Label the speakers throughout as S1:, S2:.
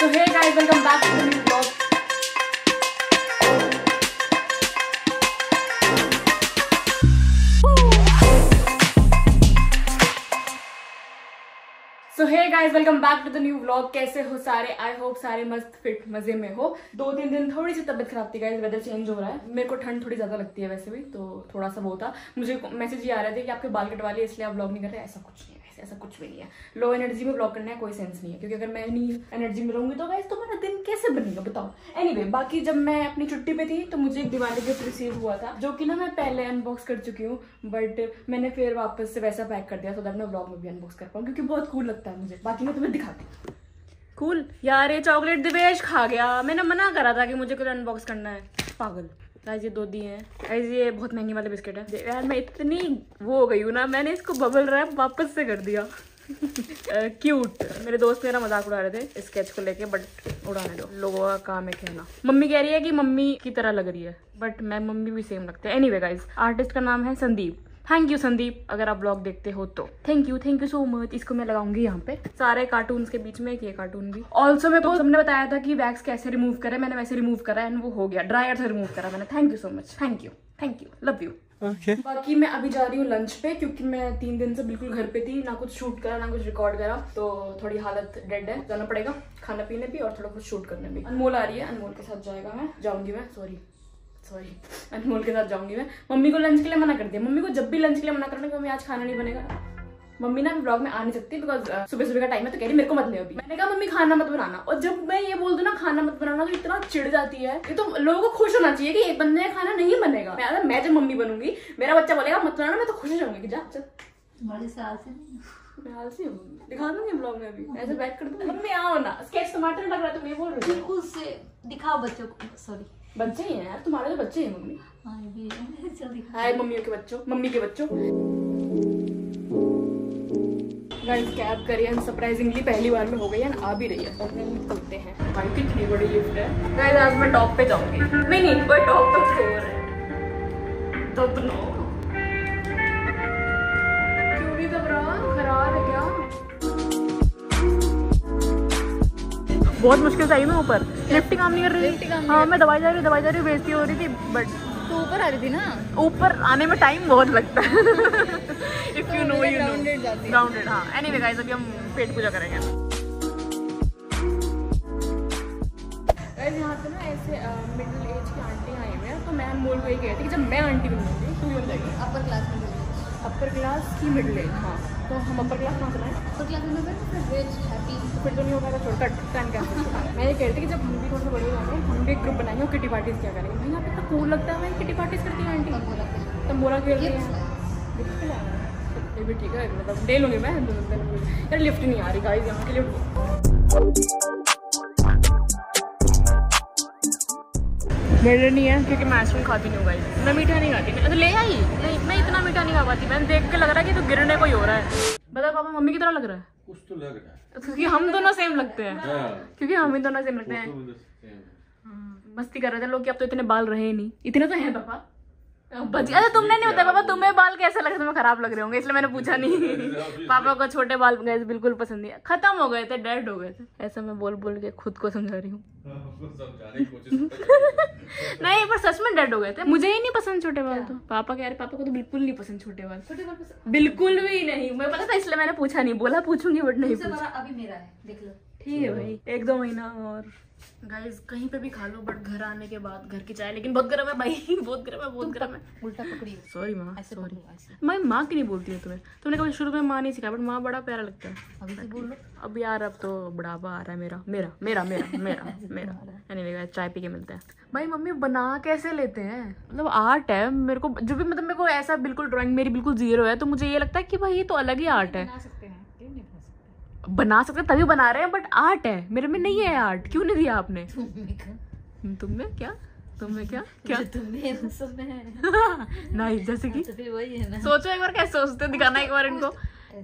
S1: So hey welcome back to the new vlog कैसे हो सारे? आई होप सारे मस्त फिट मज़े में हो। दो तीन दिन थोड़ी सी तबीयत खराब थी गाइस वेदर चेंज हो रहा है। मेरे को ठंड थोड़ी ज़्यादा लगती है वैसे भी तो थोड़ा सा वो था। मुझे मैसेज ये आ रहे थे कि आपके बाल कटवा लिए, इसलिए आप व्लॉग नहीं कर रहे, ऐसा कुछ नहीं है ऐसा कुछ भी नहीं है। लो एनर्जी में व्लॉग करने का कोई सेंस नहीं है, क्योंकि अगर मैं नहीं एनर्जी में रहूँगी तो गाइस तो मेरा दिन कैसे बनेगा बताओ? एनीवे बाकी जब मैं अपनी छुट्टी पे थी तो मुझे एक दिवाली गिफ्ट रिसीव हुआ था, जो कि ना मैं पहले अनबॉक्स कर चुकी हूँ बट मैंने फिर वापस से वैसा पैक कर दिया सो दैट मैं व्लॉग में भी अनबॉक्स कर पाऊँ, क्योंकि बहुत कूल लगता है मुझे। बाकी मैं तुम्हें दिखाती हूँ। कूल यार, ये चॉकलेट दिवेश खा गया। मैंने मना करा था कि मुझे कुछ अनबॉक्स करना है। पागल। गाइस ये दो दिए हैं। गाइस ये बहुत महँगे वाले बिस्किट है। यार, मैं इतनी वो हो गई हूँ ना, मैंने इसको बबल रैप वापस से कर दिया। क्यूट मेरे दोस्त मेरा मज़ाक उड़ा रहे थे स्केच को लेके बट उड़ाने दो। लोगों का काम है कहना मम्मी कह रही है कि मम्मी की तरह लग रही है बट मैं मम्मी भी सेम लगते हैं। एनीवे गाइस आर्टिस्ट का नाम है संदीप। थैंक यू संदीप अगर आप ब्लॉग देखते हो तो। Thank you thank you so much इसको मैं लगाऊँगी यहाँ पे। सारे कार्टून के बीच में एक ये कार्टून भी। ऑल्सो मेरे को सबने बताया था कि वैक्स कैसे रिमूव करे मैंने वैसे रिमूव करा एंड वो हो गया। ड्रायर से रिमूव करा मैंने। Thank you so much thank you thank you love you
S2: Okay.
S1: बाकी मैं अभी जा रही हूँ लंच पे क्योंकि मैं तीन दिन से बिल्कुल घर पे थी ना कुछ शूट करा ना कुछ रिकॉर्ड करा। तो थोड़ी हालत डेड है। जाना पड़ेगा खाना पीने भी और थोड़ा कुछ शूट करने भी। अनमोल आ रही है। अनमोल के साथ जाएगा मैं। जाऊँगी मैं। सॉरी सॉरी अनमोल के साथ जाऊँगी मैं। मम्मी को लंच के लिए मना कर दिया। मम्मी को जब भी लंच के लिए मना करना कि मम्मी आज खाना नहीं बनेगा। मम्मी ना ब्लॉग में आ नहीं सकती बिकॉज़ सुबह सुबह का टाइम है तो कह रही मेरे को मत ले अभी। मैंने कहा मम्मी खाना मत बनाना। और जब मैं ये बोल दूँ ना खाना मत बनाना तो इतना चिढ़ जाती है। ये तो लोगों को खुश होना चाहिए कि एक बंदे का खाना नहीं बनेगा। मैं अगर मैं जब मम्मी बनूँगी मेरा बच्चा बोलेगा मत बनाना मैं तो खुश हो जाऊँगी। कि जा चल।
S3: से
S1: मैं आलसी हूँ दिखा दूँगी ब्लॉग में अभी। ऐसे बैठ कर दूँगी। मम्मी आओ ना। स्केच टमाटर लग रहा है तुम ये बोल रही हो।
S3: बिल्कुल से दिखाओ बच्चों को। सॉरी
S1: बच्चे ही हैं यार तुम्हारे तो बच्चे हैं मम्मी।
S3: हाँ है।
S1: हाय मम्मियों के बच्चों मम्मी के बच्चों। गाइस कैब करिए? सरप्राइजिंगली पहली बार में हो गई है आ भी रही है निकलते हैं। भाई कितनी बड़ी गिफ्ट है। गाइस आज मैं टॉप पे जाऊँगी। नहीं नहीं पर टॉप तो फ्लोर है तो तो नो बहुत मुश्किल से आई मैं ऊपर। लिफ्ट काम नहीं कर रही
S3: नहीं
S1: हाँ मैं दवाई जा रही दवाई जा रही बेइज्जती हो रही थी बट
S3: तो ऊपर आ रही थी ना?
S1: ऊपर आने में टाइम बहुत लगता है। If you know you know
S3: है।
S1: ग्राउंडेड हाँ। एनीवे गाइस अभी हम पेट पूजा करेंगे। गाइस यहाँ पे ना ऐसे मिडिल एज की आंटी आई हुई है तो मैं अनमोल को ये कहती कि जब मैं आंटी बनूँगी तू भी बन जाएगी।
S3: अपर क्लास में
S1: अपर क्लास की मिडिल एज हाँ। तो हम अपर क्लास कहाँ लाएँ?
S3: अपर क्लास में फिर रिच हैप्पी
S1: तो फिर तो नहीं होगा छोड़ कट टन मैं ये कहती कि जब हम भी थोड़े से बड़े हो जाएँगे हम भी एक ग्रुप बनाएँगे और किटी पार्टीज़ क्या करेंगे? भाई यहाँ पे तो कूल लगता है मैं किटी पार्टीज़ करती है आंटी।
S3: बोला
S1: तब मोरा खेल रही है। ये भी ठीक है मतलब ले लूँगी मैं। दो यार लिफ्ट नहीं आ रही गाइस यहाँ की लिफ्ट। मेरे नहीं है क्योंकि मैं आइसक्रीम खाती नहीं हूँ भाई मैं मीठा नहीं खाती। मैं तो ले आई। नहीं मैं इतना मीठा नहीं खा पाती। मैंने देख के लग रहा है कि तो गिरने को ही हो रहा है। बता पापा मम्मी की तरह लग रहा है?
S2: कुछ तो लग रहा है।
S1: क्योंकि हम दोनों सेम लगते हैं।
S2: हाँ,
S1: क्योंकि हम ही दोनों सेम लगते हैं।
S2: तो। हाँ,
S1: मस्ती कर रहे थे। लोग कि अब तो इतने बाल रहे नहीं। इतने तो हैं पापा। अरे तुमने नहीं होता पापा तुम्हें बाल कैसे लगे तुम्हें खराब लग रहे होंगे इसलिए मैंने पूछा नहीं। पापा को छोटे बाल गए बिल्कुल पसंद नहीं खत्म हो गए थे डेड हो गए थे। ऐसा मैं बोल बोल के खुद को समझा रही हूँ।
S2: रहा।
S1: नहीं पर सच में डेड हो गए थे। मुझे ही नहीं पसंद छोटे बाल तो। पापा कह रहे पापा को तो बिल्कुल नहीं पसंद छोटे बाल।
S3: छोटे बाल
S1: बिल्कुल भी नहीं। मैं पता था इसलिए मैंने पूछा नहीं। बोला पूछूँगी बट नहीं
S3: अभी मेरा है देख लो।
S1: ठीक है भाई एक दो महीना और। गाइस कहीं पे भी खा लो बट घर आने के बाद घर की चाय लेकिन बहुत गर्म है भाई बहुत गर्म है बहुत गर्म है।
S3: उल्टा पकड़ी
S1: सॉरी माँ सॉरी मैं माँ की नहीं बोलती हूँ तुम्हें। तुमने कभी शुरू में माँ नहीं सिखाया बट माँ बड़ा प्यारा लगता है।
S3: अभी से बोल लो।
S1: अब यार अब तो बुढ़ापा आ रहा है मेरा मेरा मेरा मेरा मेरा मेरा। एनीवे चाय पी के मिलता है। भाई मम्मी बना कैसे लेते हैं? मतलब आर्ट है मेरे को जो भी मतलब मेरे को ऐसा बिल्कुल ड्राइंग मेरी बिल्कुल ज़ीरो है तो मुझे ये लगता है कि भाई ये तो अलग ही आर्ट है
S3: बना सकते हैं क्यों नहीं बना सकते
S1: बना सकते तभी बना रहे हैं बट आर्ट है। मेरे में नहीं है आर्ट क्यों नहीं दिया आपने? तुमने क्या? तुमने क्या? क्या?
S3: तुम्हें सब में
S1: नहीं जैसे कि
S3: तो वही है ना।
S1: सोचो एक बार कैसे सोचते दिखाना एक बार इनको।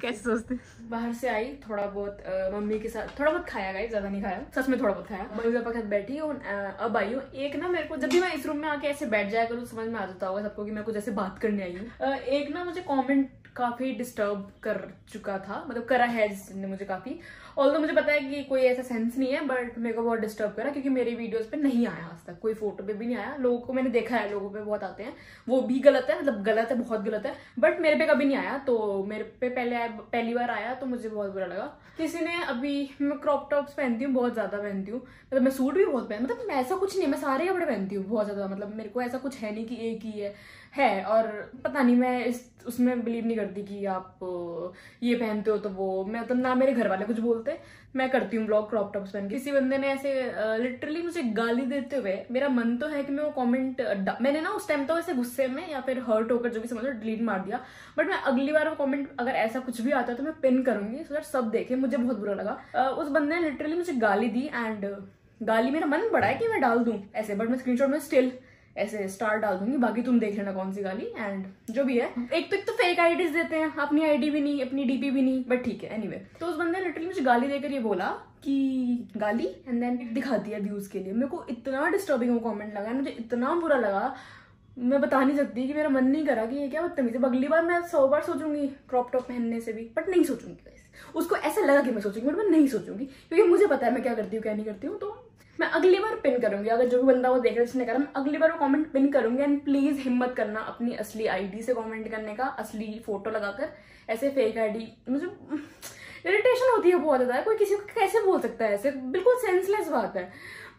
S1: कैसे सोचते बाहर से आई थोड़ा बहुत मम्मी के साथ थोड़ा बहुत खाया गई ज़्यादा नहीं खाया। सच में थोड़ा बहुत खाया। मम्मी पापा के साथ बैठी हूँ अब आई हूँ। एक ना मेरे को जब भी मैं इस रूम में आके ऐसे बैठ जाया करूँ समझ में आ जाता होगा सबको कि मैं कुछ ऐसे बात करने आई हूँ। एक ना मुझे कमेंट काफ़ी डिस्टर्ब कर चुका था। मतलब करा है जिसने मुझे काफ़ी। ऑल मुझे पता है कि कोई ऐसा सेंस नहीं है बट मेरे को बहुत डिस्टर्ब करा क्योंकि मेरी वीडियोस पे नहीं आया आज तक। कोई फ़ोटो पे भी नहीं आया। लोगों को मैंने देखा है, लोगों पे बहुत आते हैं। वो भी गलत है मतलब गलत है, बहुत गलत है। बट मेरे पे कभी नहीं आया तो मेरे पे पहले पहली बार आया तो मुझे बहुत बुरा लगा। किसी ने अभी मैं क्रॉप टॉप्स पहनती हूँ, बहुत ज़्यादा पहनती हूँ। मतलब मैं सूट भी बहुत पहन मतलब ऐसा कुछ नहीं मैं सारे कपड़े पहनती हूँ, बहुत ज़्यादा। मतलब मेरे को ऐसा कुछ है नहीं कि एक ही है। है और पता नहीं, मैं इस, उसमें बिलीव नहीं करती कि आप, ये पहनते हो तो वो, मैं मतलब ना मेरे घर वाले कुछ बोलते, मैं करती हूँ ब्लॉग क्रॉप टॉप्स पहन के। किसी बंदे ने ऐसे लिटरली मुझे गाली देते हुए, मेरा मन तो है कि मैं वो कमेंट मैंने ना उस टाइम तो ऐसे गुस्से में या फिर हर्ट होकर जो भी समझ डिलीट मार दिया। बट मैं अगली बार वो कमेंट अगर ऐसा कुछ भी आता है तो मैं पिन करूँगी सो दैट सब देखे, मुझे बहुत बुरा लगा। उस बंदे ने लिटरली मुझे गाली दी एंड गाली मेरा मन बड़ा है कि मैं डाल दूँ, ऐसे बट मैं स्क्रीनशॉट में स्टिल ऐसे स्टार डाल दूँगी बाकी तुम देख लेना कौन सी गाली। एंड जो भी है, एक तो एक तो फेक आईडीज देते हैं, अपनी आईडी भी नहीं, अपनी डीपी भी नहीं बट ठीक है एनीवे तो उस बंदे ने लिटरली मुझे गाली देकर ये बोला कि गाली एंड देन दिखा दिया व्यूज़ के लिए। मेरे को इतना डिस्टर्बिंग वो कॉमेंट लगा, मुझे इतना बुरा लगा, मैं बता नहीं सकती कि मेरा मन नहीं करा कि ये क्या बदतमीज। है अगली बार मैं सौ बार सोचूँगी क्रॉप टॉप पहनने से भी बट नहीं सोचूँगी। उसको ऐसा लगा कि मैं सोचूँगी बट मैं नहीं सोचूँगी, क्योंकि मुझे पता है मैं क्या करती हूँ, क्या नहीं करती हूँ तो मैं अगली बार पिन करूँगी। अगर जो भी बंदा वो देख रहा है, जिसने करा, मैं अगली बार वो कमेंट पिन करूँगी एंड प्लीज़ हिम्मत करना अपनी असली आईडी से कमेंट करने का, असली फ़ोटो लगाकर, ऐसे फेक आईडी मुझे इरिटेशन होती है बहुत ज़्यादा। कोई किसी को कैसे बोल सकता है ऐसे? बिल्कुल सेंसलेस बात है।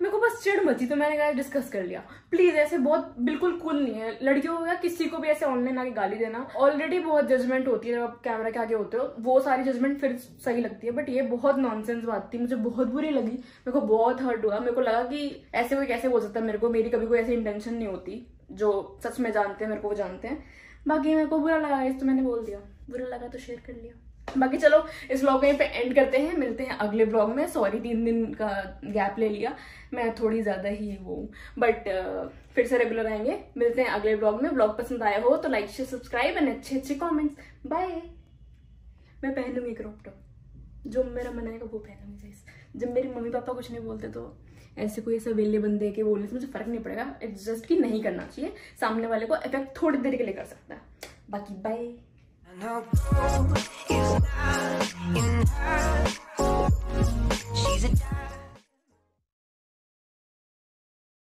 S1: मेरे को बस चिड़ मची तो मैंने कहा डिस्कस कर लिया। प्लीज़ ऐसे बहुत बिल्कुल कूल नहीं है। लड़कियों को या किसी को भी ऐसे ऑनलाइन आके गाली देना। ऑलरेडी बहुत जजमेंट होती है जब आप कैमरा के आगे होते हो। वो सारी जजमेंट फिर सही लगती है। बट ये बहुत नॉनसेंस बात थी। मुझे बहुत बुरी लगी। मेरे को बहुत हर्ट हुआ। मेरे को लगा कि ऐसे कोई कैसे बोल सकता है? मेरे को मेरी कभी कोई ऐसी इंटेंशन नहीं होती, जो सच में जानते हैं, मेरे को वो जानते हैं। बाकी मेरे को बुरा लगा, इस तो मैंने बोल दिया। बुरा लगा तो शेयर कर लिया। बाकी चलो, इस ब्लॉग में पे एंड करते हैं, मिलते हैं अगले ब्लॉग में। सॉरी तीन दिन का गैप ले लिया। मैं थोड़ी ज़्यादा ही वो बट फिर से रेगुलर आएँगे। मिलते हैं अगले ब्लॉग में। ब्लॉग पसंद आया हो तो लाइक शेयर सब्सक्राइब एंड अच्छे अच्छे कॉमेंट्स बाय मैं पहनूँगी क्रॉप टॉप जो मेरा मन आएगा वो पहनूँगी। जब मेरी मम्मी पापा कुछ नहीं बोलते तो ऐसे कोई ऐसा वेले बंदे के बोलने से मुझे फ़र्क नहीं पड़ेगा। एडजस्ट जस्ट कि नहीं करना चाहिए। सामने वाले को इफ़ेक्ट थोड़ी देर के लिए कर सकता। है बाकी bye
S4: No, it's not, it's. She's a dime.